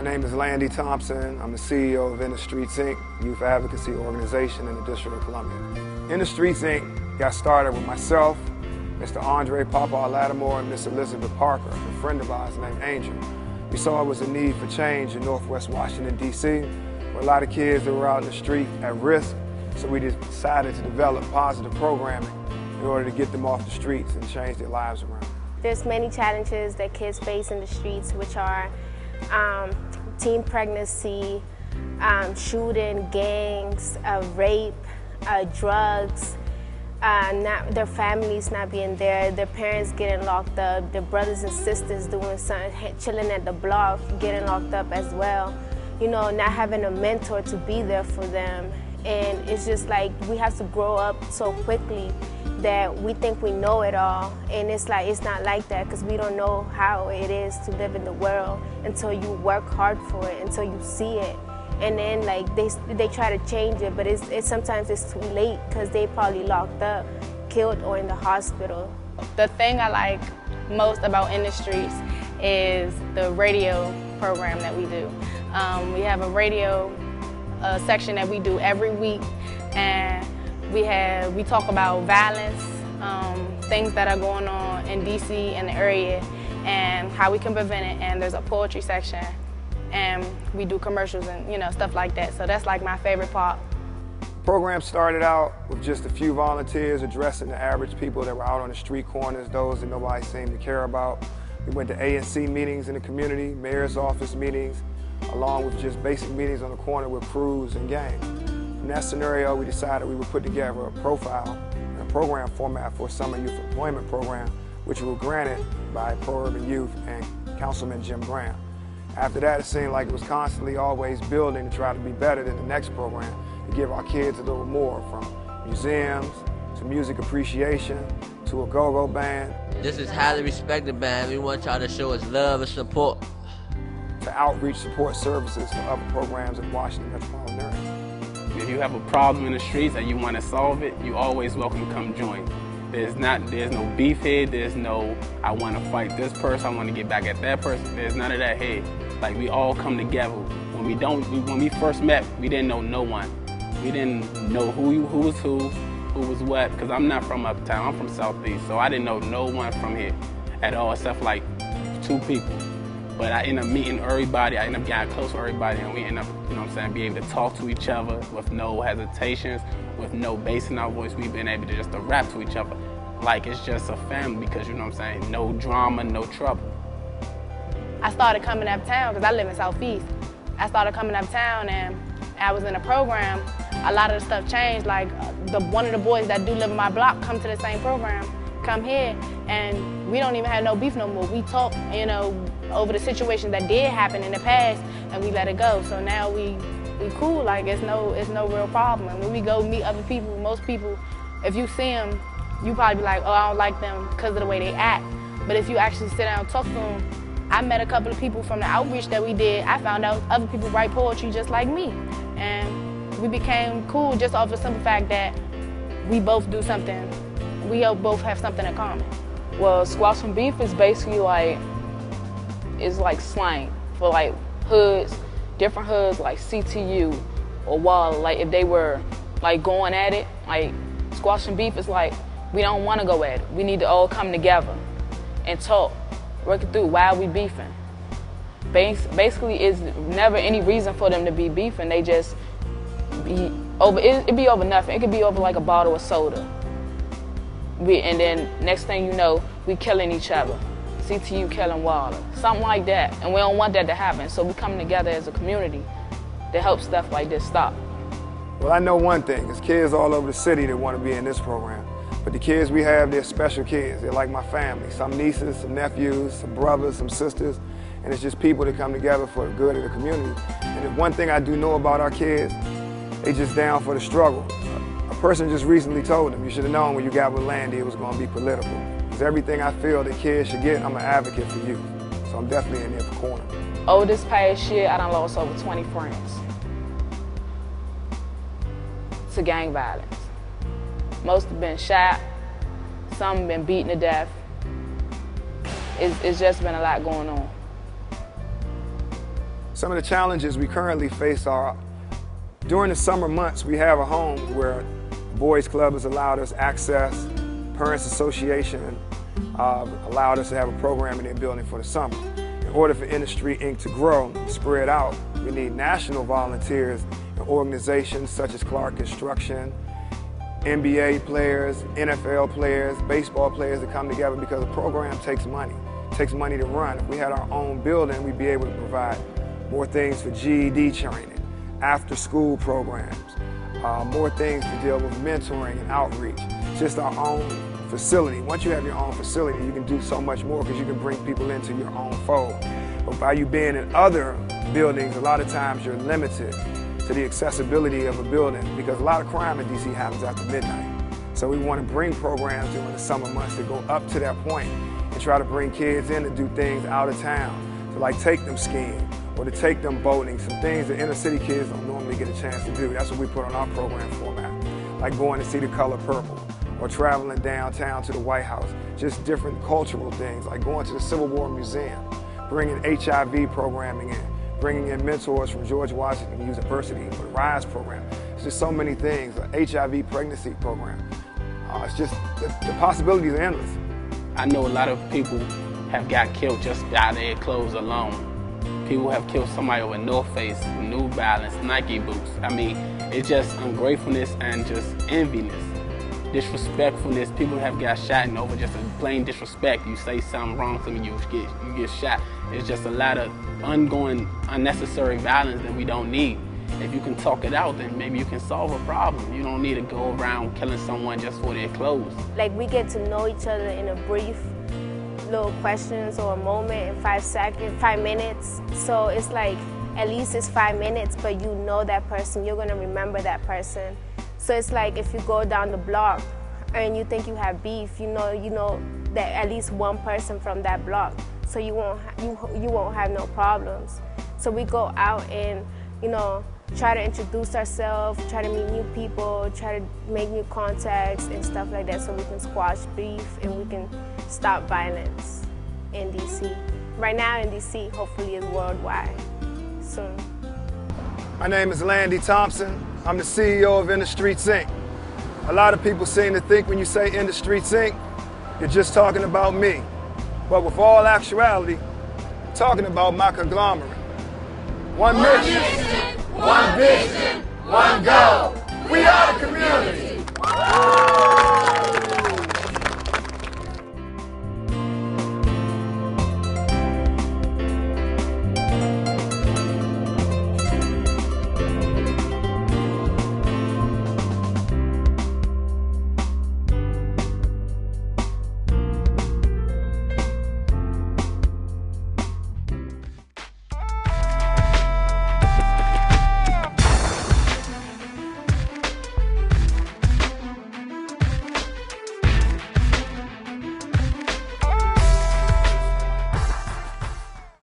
My name is Landy Thompson. I'm the CEO of In the Streets Inc., youth advocacy organization in the District of Columbia. In the Streets Inc. got started with myself, Mr. Andre Papa Lattimore, and Miss Elizabeth Parker, a friend of ours named Angel. We saw it was a need for change in Northwest Washington, D.C., where a lot of kids that were out in the street at risk, so we decided to develop positive programming in order to get them off the streets and change their lives around. There's many challenges that kids face in the streets, which are um, teen pregnancy, um, shooting, gangs, uh, rape, uh, drugs, uh, not their families not being there, their parents getting locked up, their brothers and sisters doing something, chilling at the block, getting locked up as well. You know, not having a mentor to be there for them. And it's just like we have to grow up so quickly that we think we know it all. And it's like, it's not like that because we don't know how it is to live in the world until you work hard for it, until you see it and then like they they try to change it, but it's, it's sometimes it's too late because they probably locked up, killed, or in the hospital. The thing I like most about In the Streets is the radio program that we do. Um, we have a radio uh, section that we do every week, and we have we talk about violence, um, things that are going on in DC and the area, and how we can prevent it. And there's a poetry section and we do commercials and you know stuff like that. So that's like my favorite part. The program started out with just a few volunteers addressing the average people that were out on the street corners, those that nobody seemed to care about. We went to ANC meetings in the community, mayor's office meetings, along with just basic meetings on the corner with crews and gangs. That scenario, we decided we would put together a profile and a program format for a summer youth employment program, which was granted by Pro Urban Youth and Councilman Jim Graham. After that, it seemed like it was constantly always building to try to be better than the next program, to give our kids a little more, from museums to music appreciation to a go-go band. This is highly respected band. We want y'all to show us love and support. To outreach support services for other programs in Washington metropolitan area. If you have a problem in the streets and you want to solve it, you always welcome to come join. There's not, there's no beef here. There's no, I want to fight this person. I want to get back at that person. There's none of that here. Like we all come together. When we don't, when we first met, we didn't know no one. We didn't know who who was who, who was what. Because I'm not from uptown. I'm from southeast, so I didn't know no one from here at all, except like two people. But I end up meeting everybody. I end up getting close to everybody, and we end up, you know what I'm saying, being able to talk to each other with no hesitations, with no bass in our voice. We've been able to just to rap to each other like it's just a family because, you know what I'm saying, no drama, no trouble. I started coming uptown because I live in Southeast. I started coming uptown and I was in a program. A lot of the stuff changed. Like uh, the one of the boys that do live in my block come to the same program, come here, and we don't even have no beef no more. We talk, you know, over the situation that did happen in the past, and we let it go. So now we we cool. Like it's no it's no real problem. And when we go meet other people, most people, if you see them, you probably be like, oh, I don't like them because of the way they act. But if you actually sit down and talk to them, I met a couple of people from the outreach that we did. I found out other people write poetry just like me. And we became cool just off the simple fact that we both do something, we both have something in common. Well, squash and beef is basically like, is like slang for like hoods, different hoods like CTU or Wall. Like if they were like going at it, like squash and beef is like, we don't want to go at it. We need to all come together and talk working through why are we beefing. basically, it's never any reason for them to be beefing. They just be over. It, it be over nothing. It could be over like a bottle of soda. We, and then next thing you know, we killing each other. CTU killing Waller, something like that. And we don't want that to happen. So we come together as a community to help stuff like this stop. Well, I know one thing. There's kids all over the city that want to be in this program. But the kids we have, they're special kids. They're like my family. Some nieces, some nephews, some brothers, some sisters. And it's just people that come together for the good of the community. And the one thing I do know about our kids, they just down for the struggle. A person just recently told them, you should have known when you got with Landy it was going to be political. Because everything I feel that kids should get, I'm an advocate for you. So I'm definitely in there for corner. Oh, this past year, I done lost over 20 friends to gang violence. Most have been shot, some have been beaten to death. It's, it's just been a lot going on. Some of the challenges we currently face are during the summer months, we have a home where Boys Club has allowed us access, Parents Association uh, allowed us to have a program in their building for the summer. In order for Industry Inc. to grow, and spread out, we need national volunteers and organizations such as Clark Construction, NBA players, NFL players, baseball players to come together because the program takes money. It takes money to run. If we had our own building, we'd be able to provide more things for GED training, after school programs, uh, more things to deal with mentoring and outreach. Just our own facility. Once you have your own facility, you can do so much more because you can bring people into your own fold. But by you being in other buildings, a lot of times you're limited to the accessibility of a building because a lot of crime in DC happens after midnight. So we want to bring programs during the summer months to go up to that point and try to bring kids in to do things out of town. To like take them skiing or to take them boating, some things that inner city kids don't normally get a chance to do. That's what we put on our program format. Like going to see the color purple or traveling downtown to the White House. Just different cultural things like going to the Civil War Museum, bringing HIV programming in, bringing in mentors from George Washington University for the RISE program. It's just so many things, an HIV pregnancy program. Uh, it's just, the, the possibilities are endless. I know a lot of people have got killed just by their clothes alone. People have killed somebody with North Face, New Balance, Nike boots. I mean, it's just ungratefulness and just enviness disrespectfulness. People have got shot and over just a plain disrespect. You say something wrong to me, you get you get shot. It's just a lot of ongoing unnecessary violence that we don't need. If you can talk it out, then maybe you can solve a problem. You don't need to go around killing someone just for their clothes. Like we get to know each other in a brief little questions or a moment in five seconds, five minutes. So it's like at least it's five minutes, but you know that person, you're gonna remember that person. So it's like if you go down the block and you think you have beef, you know, you know that at least one person from that block, so you won't you you won't have no problems. So we go out and you know try to introduce ourselves, try to meet new people, try to make new contacts and stuff like that, so we can squash beef and we can stop violence in DC. Right now in DC, hopefully it's worldwide soon. My name is Landy Thompson. I'm the CEO of In the Streets Inc. A lot of people seem to think when you say In the Streets Inc., you're just talking about me. But with all actuality, I'm talking about my conglomerate. One, one mission, one vision, one goal. We are the community.